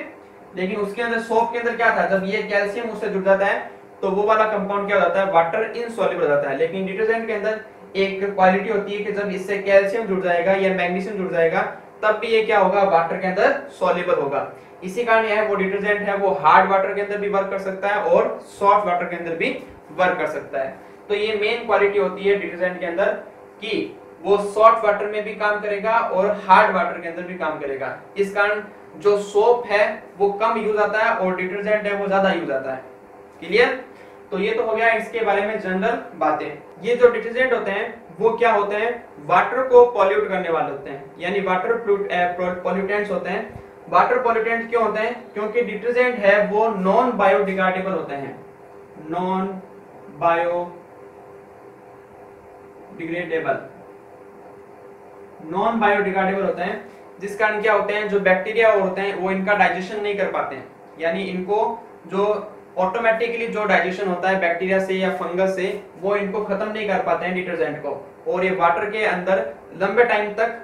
लेकिन उसके अंदर सोप के अंदर क्या था? जब ये कैल्शियम उससे जुड़ जाता है तो वो वाला कंपाउंड क्या हो जाता है? वाटर इनसॉल्युबल हो जाता है। लेकिन डिटर्जेंट के अंदर एक क्वालिटी होती है कि जब इससे कैल्शियम जुड़ जाएगा या मैग्नीशियम जुड़ जाएगा, तब भी ये क्या होगा? वाटर के अंदर सॉल्युबल होगा। इसी कारण यह वो डिटर्जेंट है, वो हार्ड वाटर के अंदर भी वर्क कर सकता है और सॉफ्ट वाटर के अंदर भी वर्क कर सकता है। तो ये मेन क्वालिटी होती है डिटर्जेंट के अंदर कि वो सॉफ्ट वाटर में भी काम करेगा और हार्ड वाटर के अंदर भी काम करेगा। इस कारण जो सोप है, वो कम यूज़ आता है और डिटर्जेंट है, वो ज़्यादा यूज़ आता है। क्लियर तो ये तो हो गया इसके बारे में जनरल बातें। ये जो डिटर्जेंट होते हैं, वो क्या होते हैं? वाटर को पॉल्यूट करने वाले होते हैं। यानी वाटर पॉल्यूटेंट्स होते हैं। वाटर पॉल्यूटेंट क्यों होते हैं? क्योंकि डिटर्जेंट है, वो नॉन बायोडिग्रेडेबल होते हैं। Non biodegradable non biodegradable होते हैं, जिस कारण क्या होते हैं? जो बैक्टीरिया होते हैं, वो इनका डाइजेशन नहीं कर पाते हैं। यानी इनको जो ऑटोमेटिकली जो डाइजेशन होता है बैक्टीरिया से या फंगस से, वो इनको खत्म नहीं कर पाते हैं डिटर्जेंट को। और ये वाटर के अंदर लंबे टाइम तक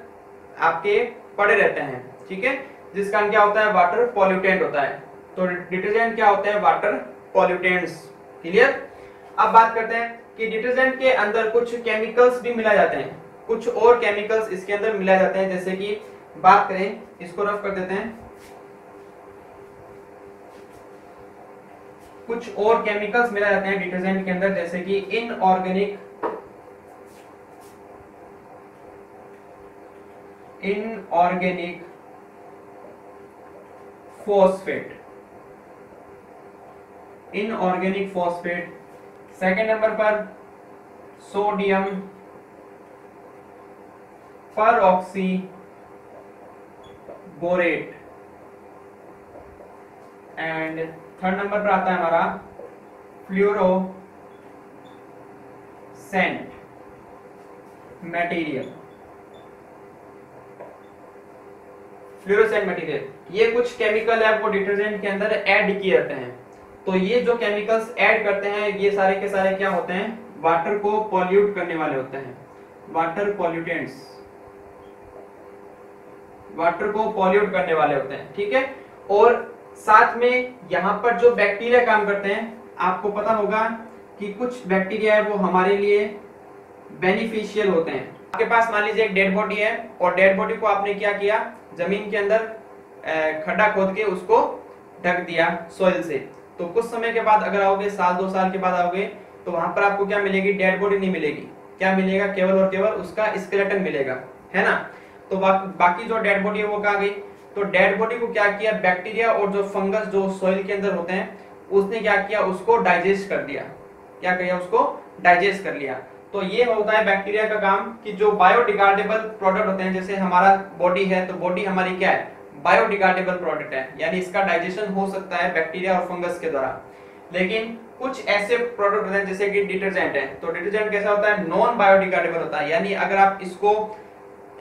आपके पड़े रहते हैं, ठीक है? जिस कारण क्या होता है वाटर पॉल्यूटेंट होता है। तो डिटर्जेंट क्या होते हैं? वाटर पॉल्यूटेंट्स क्लियर अब बात करते हैं कि डिटर्जेंट के अंदर कुछ केमिकल्स भी मिलाए जाते हैं। कुछ और केमिकल्स इसके अंदर मिलाए जाते हैं, जैसे कि, बात करें, इसको रफ कर देते हैं। कुछ और केमिकल्स मिला जाते हैं डिटर्जेंट के अंदर, जैसे कि inorganic inorganic phosphate inorganic phosphate second number पर sodium peroxyborate and third number पर आता है हमारा fluorescent material fluorescent material ये कुछ केमिकल है वो डिटर्जेंट के अंदर ऐड किए जाते हैं। तो ये जो केमिकल्स ऐड करते हैं, ये सारे के सारे क्या होते हैं? वाटर को पॉल्यूट करने वाले होते हैं। वाटर पॉल्यूटेंट्स वाटर को पॉल्यूट करने वाले होते हैं, ठीक है? और साथ में यहाँ पर जो बैक्टीरिया काम करते हैं आपको पता होगा कि कुछ बैक्टीरिया है वो हमारे लिए बेनिफिशियल होते हैं। आपके पास मान लीजिए एक डेड बॉडी है और डेड बॉडी को आपने क्या किया? ज़मीन के अंदर खड्डा खोद के उसको ढक दिया सोइल से। तो कुछ समय के बाद अगर आओगे साल दो साल के बाद आओगे तो वहाँ पर आपको क्या मिलेगी? डेड बॉडी नहीं मिलेगी। क्या मिलेगा? केवल और केवल उसका स्केलेटन मिलेगा। है ना? तो बा, बाकी जो डेड बॉडी है वो कहा गई? तो डेड बॉडी को क्या किया? बैक्टीरिया और जो फंगस जो सॉइल के अंदर होते हैं, उसने क्या किया? उसको डाइजेस्ट कर दिया। क्या किया? उसको डाइजेस्ट कर लिया। तो ये होता है बैक्टीरिया का काम कि जो बायोडिग्रेडेबल प्रोडक्ट होते हैं, जैसे हमारा बॉडी है तो बॉडी हमारी क्या है? बायोडिग्रेडेबल प्रोडक्ट है। यानी इसका डाइजेशन हो सकता है बैक्टीरिया और फंगस के द्वारा। लेकिन कुछ ऐसे प्रोडक्ट होते हैं, जैसे कि डिटर्जेंट है। तो डिटर्जेंट कैसा होता है? नॉन बायोडिग्रेडेबल होता है। यानी अगर आप इसको,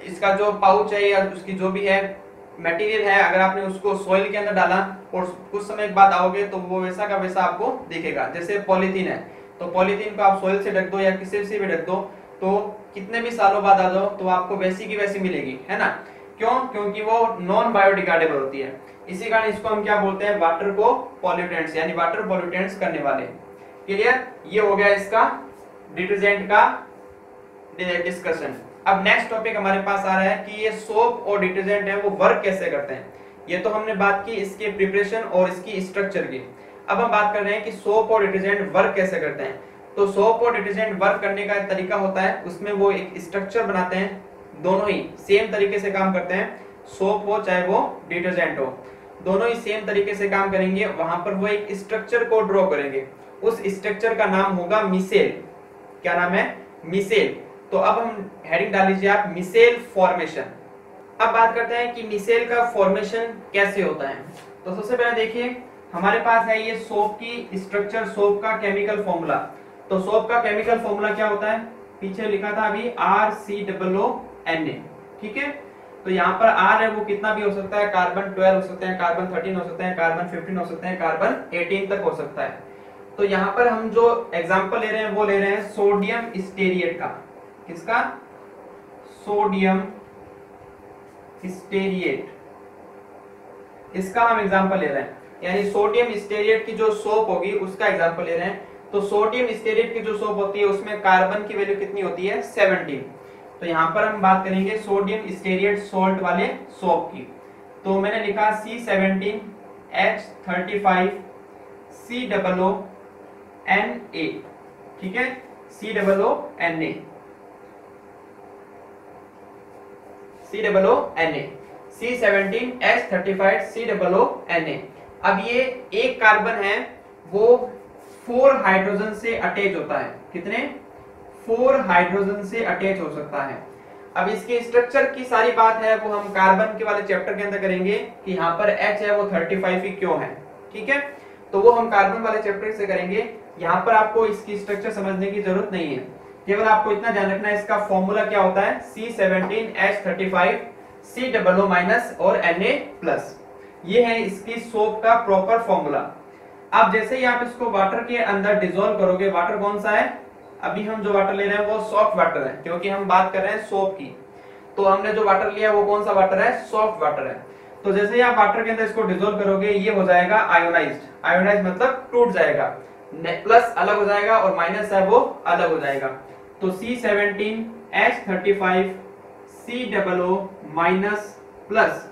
इसका जो पाउच है या उसकी जो भी है मटेरियल है, अगर आपने उसको सॉइल के अंदर डाला और कुछ समय के बाद आओगे तो वो वैसा का वैसा आपको दिखेगा। जैसे पॉलीथीन है तो पॉलीथीन को आप सॉइल से ढक दो या किसी से भी ढक दो तो कितने भी सालों बाद आ जाओ तो आपको वैसी की वैसी मिलेगी, है ना? क्यों? क्योंकि वो नॉन बायोडिग्रेडेबल होती है। इसी कारण इसको हम क्या बोलते हैं? वाटर को पॉल्यूटेंट्स यानी वाटर पॉल्यूटेंट्स करने वाले। क्लियर ये हो गया इसका डिटर्जेंट का डिस्कशन अब नेक्स्ट टॉपिक हमारे पास आ रहा है कि ये सोप और डिटर्जेंट है, वो वर्क कैसे करते हैं? ये तो हमने बात की इसके प्रिपरेशन और इसकी स्ट्रक्चर की। अब हम बात कर रहे हैं कि सोप और डिटर्जेंट वर्क कैसे करते हैं। तो सोप और डिटर्जेंट वर्क करने का तरीका होता है, उसमें वो एक स्ट्रक्चर बनाते हैं, दोनों ही सेम तरीके से काम करते हैं सोप हो चाहे वो डिटर्जेंट हो। दोनों ही सेम तरीके से काम करेंगे, वहाँ पर वो एक स्ट्रक्चर को ड्रॉ करेंगे। उस स्ट्रक्चर का नाम होगा मिसेल। क्या नाम है? मिसेल। तो अब हम हेडिंग डाल लीजिए आप मिसेल फॉर्मेशन अब बात करते हैं कि मिसेल का फॉर्मेशन कैसे होता है। तो सबसे पहले देखिए, हमारे पास है ये सोप की स्ट्रक्चर सोप का केमिकल फॉर्मूला तो सोप का केमिकल फॉर्मूला क्या होता है? पीछे लिखा था अभी R C double O N A ठीक है? तो यहाँ पर आर है वो कितना भी हो सकता है कार्बन 12 हो सकते हैं कार्बन 13 हो सकते हैं कार्बन 15 हो सकते हैं कार्बन 18 तक हो सकता है। तो यहाँ पर हम जो एग्ज़ाम्पल ले रहे हैं, वो ले रहे हैं सोडियम स्टेरियट का। किसका? Sodium stearate. इसका हम एग्जांपल ले रहे हैं। यानी सोडियम स्टेरिएट की जो सोप होगी, उसका एग्जांपल ले रहे हैं। तो सोडियम स्टेरिएट की जो सोप होती है, उसमें कार्बन की वैल्यू कितनी होती है? 17 तो यहाँ पर हम बात करेंगे सोडियम स्टेरिएट सोल्ट वाले सोप की। तो मैंने लिखा C seventeen H thirty five C double O N A ठीक है? C double O N A C double O N A C seventeen H thirty five C double O N A अब ये एक carbon है, वो four hydrogen से attach होता है। कितने? फोर हाइड्रोजन से अटैच हो सकता है। अब इसके स्ट्रक्चर की सारी बात है, वो हम कार्बन के वाले चैप्टर के अंदर करेंगे कि यहाँ पर H है, वो 35 ही क्यों है? ठीक है? तो वो हम कार्बन वाले चैप्टर से करेंगे। यहाँ पर आपको इसकी स्ट्रक्चर समझने की ज़रूरत नहीं है। केवल आपको इतना ध्यान रखना है, इसका फॉर्मूला क्या होता है? C seventeen H thirty five C double O minus और एन ए प्लस ये है इसकी सोप का प्रॉपर फॉर्मूला अब जैसे ही आप इसको वाटर के अंदर डिजोल्व करोगे वाटर कौन सा है? अभी हम जो वाटर ले रहे हैं वो सॉफ्ट वाटर है, क्योंकि हम बात कर रहे हैं सोप की. तो हमने जो वाटर लिया, वो कौन सा वाटर है? सॉफ्ट वाटर है. तो जैसे ही आप वाटर के अंदर इसको डिजोल्व करोगे, ये हो जाएगा आयोनाइज्ड आयोनाइज मतलब टूट जाएगा. प्लस अलग हो जाएगा और माइनस है वो अलग हो जाएगा. तो C seventeen H thirty five C double O minus plus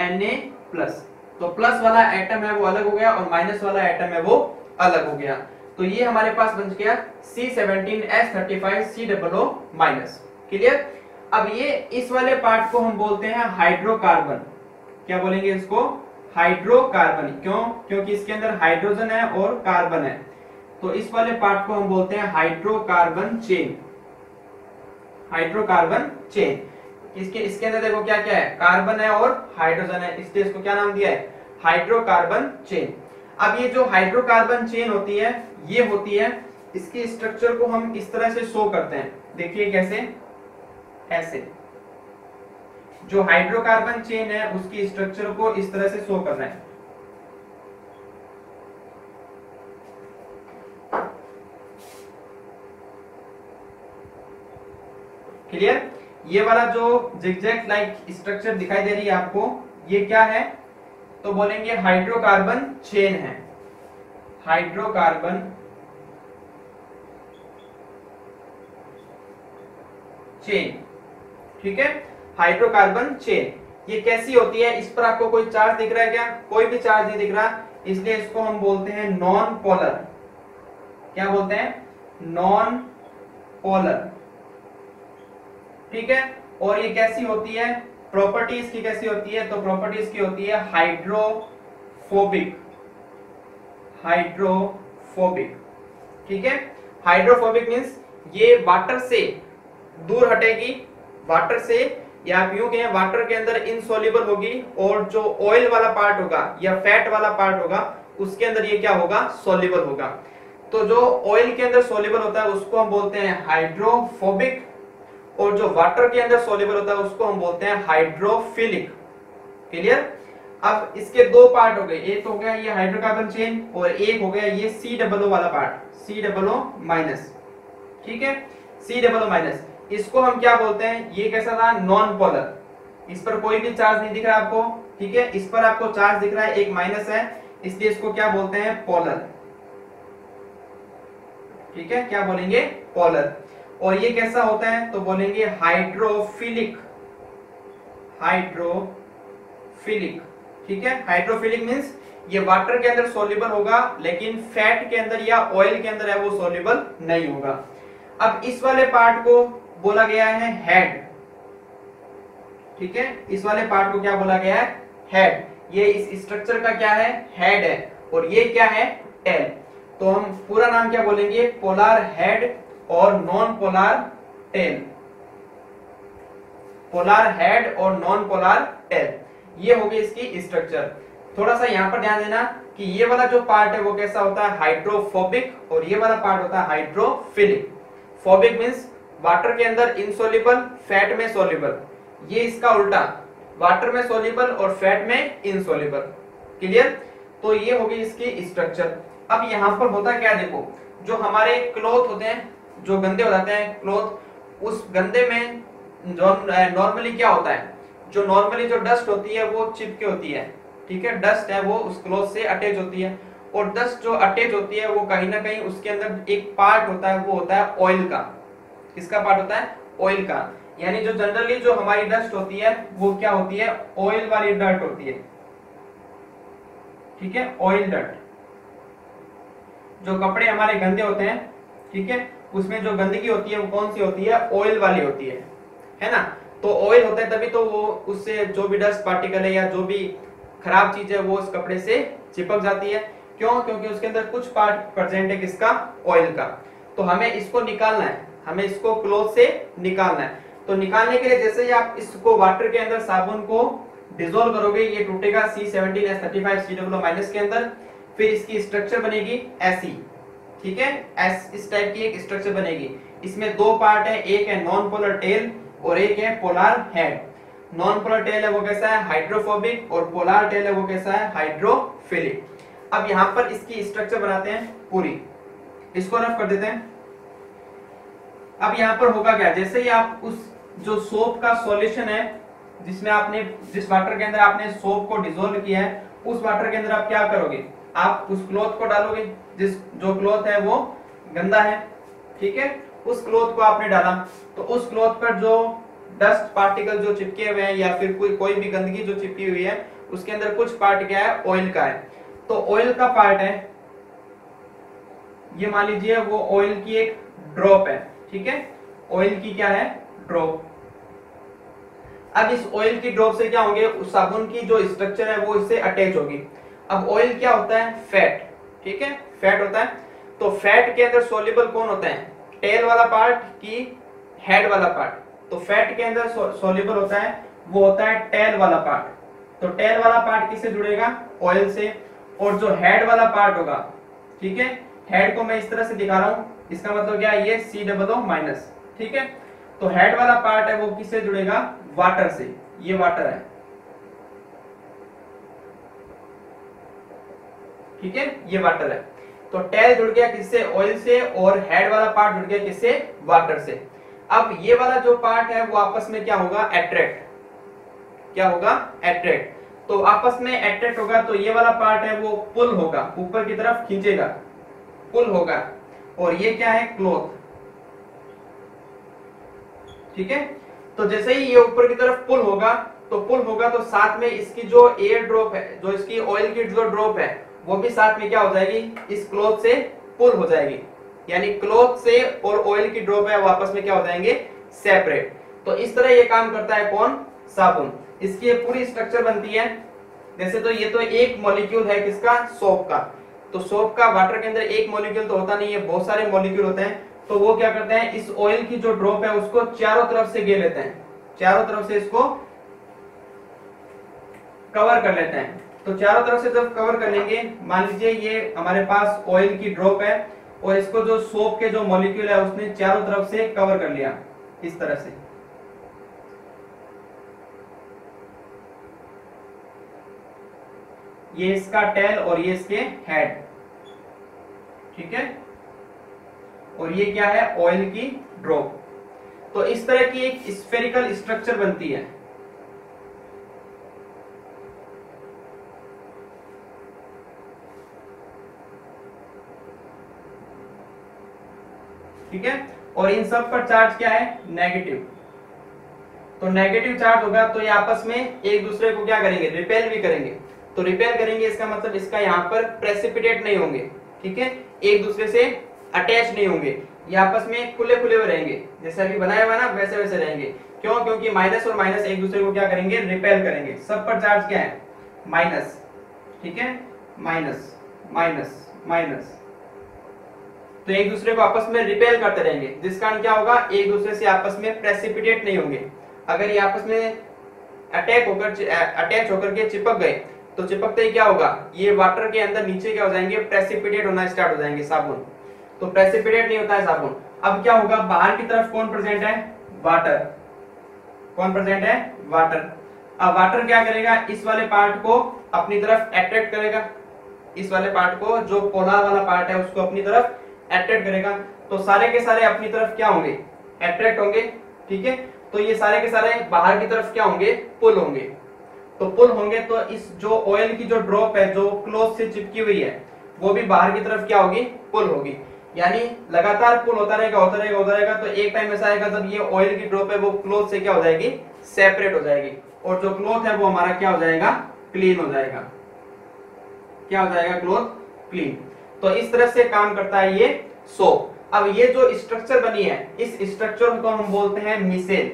N A plus तो प्लस वाला एटम है वो अलग हो गया और माइनस वाला एटम है वो अलग हो गया। तो ये हमारे पास बन गया C seventeen S thirty five C double O minus clear अब ये इस वाले पार्ट को हम बोलते हैं हाइड्रोकार्बन क्या बोलेंगे इसको? हाइड्रोकार्बन क्यों? क्योंकि इसके अंदर हाइड्रोजन है और कार्बन है। तो इस वाले पार्ट को हम बोलते हैं हाइड्रोकार्बन चेन हाइड्रोकार्बन चेन इसके इसके अंदर देखो क्या क्या है? कार्बन है और हाइड्रोजन है. इसलिए इसको क्या नाम दिया है? हाइड्रोकार्बन चेन अब ये जो हाइड्रोकार्बन चेन होती है, ये होती है, इसके स्ट्रक्चर को हम इस तरह से शो करते हैं. देखिए कैसे? ऐसे. जो हाइड्रोकार्बन चेन है, उसकी स्ट्रक्चर को इस तरह से शो कर रहे हैं. क्लियर ये वाला जो जिगजैग लाइक स्ट्रक्चर दिखाई दे रही है आपको, ये क्या है? तो बोलेंगे हाइड्रोकार्बन चेन है। हाइड्रोकार्बन चेन ठीक है? हाइड्रोकार्बन चेन ये कैसी होती है? इस पर आपको कोई चार्ज दिख रहा है क्या? कोई भी चार्ज नहीं दिख रहा। इसलिए इसको हम बोलते हैं नॉन पोलर क्या बोलते हैं? नॉन पोलर ठीक है? और ये कैसी होती है? प्रॉपर्टीज़ की कैसी होती है? तो प्रॉपर्टीज़ की होती है हाइड्रोफोबिक हाइड्रोफोबिक ठीक है? हाइड्रोफोबिक मींस ये वाटर से दूर हटेगी। वाटर से, या आप यूँ कहें वाटर के अंदर इनसोल्यूबल होगी और जो ऑयल वाला पार्ट होगा या फैट वाला पार्ट होगा, उसके अंदर ये क्या होगा? सोल्यूबल होगा। तो जो ऑयल के अंदर सोल्यूबल होता है, उसको हम बोलते हैं हाइड्रोफोबिक और जो वाटर के अंदर सोल्यूबल होता है, उसको हम बोलते हैं हाइड्रोफिलिक क्लियर अब इसके दो पार्ट हो गए। एक हो गया ये हाइड्रोकार्बन चेन और एक हो गया ये सी डबल वाला पार्ट सी डबल माइनस ठीक है? सी डबल माइनस इसको हम क्या बोलते हैं? ये कैसा था? नॉन पोलर इस पर कोई भी चार्ज नहीं दिख रहा आपको। ठीक है? इस पर आपको चार्ज दिख रहा है, एक माइनस है। इसलिए इसको क्या बोलते हैं? पोलर ठीक है? क्या बोलेंगे? पोलर और ये कैसा होता है? तो बोलेंगे हाइड्रोफिलिक हाइड्रोफिलिक ठीक है? हाइड्रोफिलिक मींस ये वाटर के अंदर सोल्यूबल होगा, लेकिन फैट के अंदर या ऑयल के अंदर है वो सोल्यूबल नहीं होगा। अब इस वाले पार्ट को बोला गया है हेड ठीक है? इस वाले पार्ट को क्या बोला गया है? हेड ये इस स्ट्रक्चर का क्या है? हेड है। और ये क्या है? टेल तो हम पूरा नाम क्या बोलेंगे? पोलार हेड और non polar tail polar head और नॉन पोलार टेल ये होगी इसकी स्ट्रक्चर थोड़ा सा यहाँ पर ध्यान देना कि ये वाला जो पार्ट है वो कैसा होता है? हाइड्रोफोबिक और ये वाला पार्ट होता है हाइड्रोफिलिक फोबिक मींस वाटर के अंदर इनसोल्यूबल फैट में सोल्यूबल ये इसका उल्टा. वाटर में सोल्यूबल और फैट में इनसोल्यूबल क्लियर तो ये होगी इसकी स्ट्रक्चर अब यहाँ पर होता क्या देखो? जो हमारे क्लोथ होते हैं जो गंदे हो जाते हैं क्लोथ उस गंदे में नॉर्मली क्या होता है? जो नॉर्मली जो डस्ट होती है, वो चिपके होती है। ठीक है? डस्ट है, वो उस क्लोथ से अटैच होती है। और डस्ट जो अटैच होती है, वो कहीं ना कहीं उसके अंदर एक पार्ट होता है, वो होता है ऑयल का। किसका पार्ट होता है? ऑयल का। यानी जो जनरली जो हमारी डस्ट होती है, वो क्या होती है? ऑयल वाली डर्ट होती है। ठीक है? ऑयल डर्ट जो कपड़े हमारे गंदे होते हैं, ठीक है? उसमें जो गंदगी होती है वो कौन सी होती है? ऑयल वाली होती है। है ना? तो ऑयल होता है तभी तो वो उससे जो भी डस्ट पार्टिकल है या जो भी खराब चीज़ है वो उस कपड़े से चिपक जाती है। क्यों? क्योंकि उसके अंदर कुछ पार्ट प्रेजेंट है किसका? ऑयल का। तो हमें इसको निकालना है। हमें इसको क्लोथ से निकालना है। तो निकालने के लिए जैसे ही आप इसको वाटर के अंदर साबुन को डिजोल्व करोगे, ये टूटेगा C seventeen S thirty five C W minus के अंदर, फिर इसकी स्ट्रक्चर बनेगी ऐसी। ठीक है? एस इस टाइप की एक स्ट्रक्चर बनेगी। इसमें दो पार्ट है, एक है नॉन पोलर टेल और एक है polar head non polar tail है वो कैसा है? हाइड्रोफोबिक और पोलार टेल है वो कैसा है? हाइड्रोफिलिक अब यहाँ पर इसकी स्ट्रक्चर बनाते हैं पूरी। इसको रफ कर देते हैं। अब यहाँ पर होगा क्या? जैसे ही आप उस जो सोप का सॉल्यूशन है, जिसमें आपने, जिस वाटर के अंदर आपने सोप को डिजोल्व किया है, उस वाटर के अंदर आप क्या करोगे? आप उस क्लॉथ को डालोगे, जिस, जो क्लॉथ है वो गंदा है, ठीक है? उस क्लॉथ को आपने डाला तो उस क्लॉथ पर जो डस्ट पार्टिकल जो चिपके हुए हैं, या फिर कोई कोई भी गंदगी जो चिपकी हुई है, उसके अंदर कुछ पार्ट क्या है? ऑयल का है। तो ऑयल का पार्ट है, ये मान लीजिए वो ऑयल की एक ड्रॉप है, ठीक है? ऑयल की क्या है? ड्रॉप। अब इस ऑयल की ड्रॉप से क्या होंगे? उस साबुन की जो स्ट्रक्चर है, वो इससे अटैच होगी। अब ऑयल क्या होता है? फैट ठीक है? फैट होता है। तो फैट के अंदर सोल्यूबल कौन होता है? टेल वाला पार्ट की हेड वाला पार्ट तो फैट के अंदर सोल्यूबल होता है, वो होता है टेल वाला पार्ट तो टेल वाला पार्ट किससे जुड़ेगा? ऑयल से. और जो हेड वाला पार्ट होगा, ठीक है? हेड को मैं इस तरह से दिखा रहा हूँ। इसका मतलब क्या है? ये सी डबल ओ माइनस ठीक है? तो हेड वाला पार्ट है, वो किससे जुड़ेगा? वाटर से. ये वाटर है। ठीक है? ये वाटर है। तो टेल जुड़ गया किससे? ऑयल से और हेड वाला पार्ट जुड़ गया किससे? वाटर से। अब ये वाला जो पार्ट है, वो आपस में क्या होगा? एट्रैक्ट क्या होगा? एट्रैक्ट तो आपस में एट्रैक्ट होगा तो ये वाला पार्ट है, वो पुल होगा। ऊपर की तरफ़ खींचेगा। पुल होगा। और ये क्या है? क्लोथ ठीक है? तो जैसे ही ये ऊपर की तरफ़ पुल होगा तो पुल होगा तो साथ में इसकी जो एयर ड्रॉप है, जो इसकी ऑयल की जो ड्रॉप है वो भी साथ में क्या हो जाएगी? इस क्लोथ से पुल हो जाएगी। यानी क्लोथ से और ऑयल की ड्रॉप है, वापस में क्या हो जाएँगे? सेपरेट तो इस तरह ये काम करता है कौन? साबुन। इसकी पूरी स्ट्रक्चर बनती है। जैसे तो ये तो एक मॉलिक्यूल है किसका? सोप का। तो सोप का वाटर के अंदर एक मॉलिक्यूल तो होता नहीं है, बहुत सारे मॉलिक्यूल होते हैं। तो वो क्या करते हैं? इस ऑयल की जो ड्रॉप है, उसको चारों तरफ़ से घेर लेते हैं। चारों तरफ़ से इसको कवर कर लेते हैं। तो चारों तरफ़ से जब कवर कर लेंगे मान लीजिए ये हमारे पास ऑयल की ड्रॉप है और इसको जो सोप के जो मॉलिक्यूल है, उसने चारों तरफ़ से कवर कर लिया, इस तरह से। ये इसका टेल और ये इसके हेड ठीक है? और ये क्या है? ऑयल की ड्रॉप तो इस तरह की एक स्फेरिकल स्ट्रक्चर बनती है। ठीक है? और इन सब पर चार्ज क्या है? नेगेटिव तो नेगेटिव चार्ज होगा तो ये आपस में एक दूसरे को क्या करेंगे? रिपेल भी करेंगे. तो रिपेल करेंगे, इसका मतलब इसका यहाँ पर प्रेसिपिटेट नहीं होंगे. ठीक है? एक दूसरे से अटैच नहीं होंगे. ये आपस में खुले खुले हुए रहेंगे. जैसे अभी बनाया हुआ ना वैसे वैसे रहेंगे. क्यों? क्योंकि माइनस और माइनस एक दूसरे को क्या करेंगे? रिपेल करेंगे. सब पर चार्ज क्या है? माइनस ठीक है? माइनस माइनस माइनस तो एक दूसरे को आपस में रिपेल करते रहेंगे। जिस कारण क्या होगा? एक दूसरे से आपस में प्रेसिपिटेट नहीं होंगे। अगर ये आपस में अटैक होकर अटैच होकर के चिपक गए तो चिपकते ही क्या होगा? ये वाटर के अंदर नीचे क्या हो जाएँगे? प्रेसिपिटेट होना स्टार्ट हो जाएँगे, साबुन। तो प्रेसिपिटेट नहीं होता है साबुन। अब क्या होगा? बाहर की तरफ़ कौन प्रेजेंट है? वाटर कौन प्रेजेंट है? वाटर अब वाटर क्या करेगा? इस वाले पार्ट को अपनी तरफ़ अट्रैक्ट करेगा। इस वाले पार्ट को, जो पोलर वाला पार्ट है, उसको अपनी तरफ़ अट्रैक्ट करेगा तो सारे के सारे अपनी तरफ़ क्या होंगे? अट्रैक्ट होंगे, ठीक है? तो ये सारे के सारे बाहर की तरफ़ क्या होंगे? पुल होंगे। तो पुल होंगे तो इस जो ऑयल की जो ड्रॉप है, जो क्लोथ से चिपकी हुई है, वो भी बाहर की तरफ़ क्या होगी? पुल होगी। यानी लगातार पुल होता रहेगा होता रहेगा होता रहेगा तो एक टाइम ऐसा आएगा जब ये ऑयल की ड्रॉप है, वो क्लोथ से क्या हो जाएगी? सेपरेट हो जाएगी। और जो क्लोथ है, वो हमारा क्या हो जाएगा? क्लीन हो जाएगा। क्या हो जाएगा? क्लोथ क्लीन तो इस तरह से काम करता है ये सोप अब ये जो स्ट्रक्चर बनी है, इस स्ट्रक्चर को हम बोलते हैं मिसेल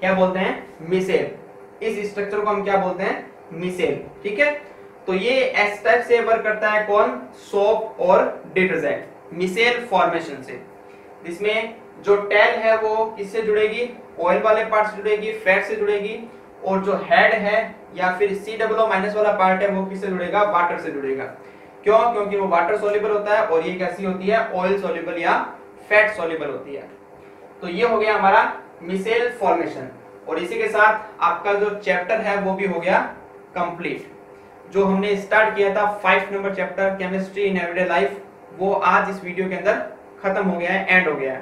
क्या बोलते हैं? मिसेल इस स्ट्रक्चर को हम क्या बोलते हैं? मिसेल ठीक है? तो ये एस टाइप से वर्क करता है कौन? सोप और डिटर्जेंट मिसेल फॉर्मेशन से. जिसमें जो टेल है वो किससे जुड़ेगी? ऑयल वाले पार्ट से जुड़ेगी फैट से जुड़ेगी. और जो हेड है या फिर सी डब्लो माइनस वाला पार्ट है वो किससे जुड़ेगा? वाटर से जुड़ेगा. क्यों? क्योंकि वो वाटर सोल्यूबल होता है और ये कैसी होती है? ऑयल सोल्यूबल या फैट सोल्यूबल होती है। तो ये हो गया हमारा मिसेल फॉर्मेशन और इसी के साथ आपका जो चैप्टर है, वो भी हो गया कंप्लीट जो हमने स्टार्ट किया था five number chapter chemistry in everyday life वो आज इस वीडियो के अंदर खत्म हो गया है एंड हो गया है।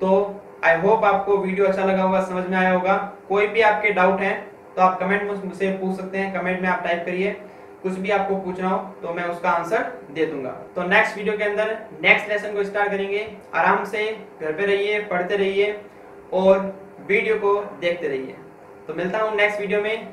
तो आई होप आपको वीडियो अच्छा लगा होगा, समझ में आया होगा। कोई भी आपके डाउट है तो आप कमेंट मुझसे पूछ सकते हैं। कमेंट में आप टाइप करिए। कुछ भी आपको पूछना हो तो मैं उसका आंसर दे दूँगा। तो नेक्स्ट वीडियो के अंदर नेक्स्ट लेसन को स्टार्ट करेंगे। आराम से घर पे रहिए, पढ़ते रहिए और वीडियो को देखते रहिए। तो मिलता हूँ नेक्स्ट वीडियो में।